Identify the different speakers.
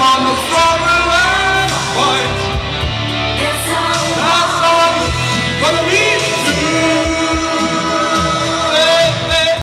Speaker 1: on the floor.